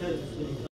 intelligence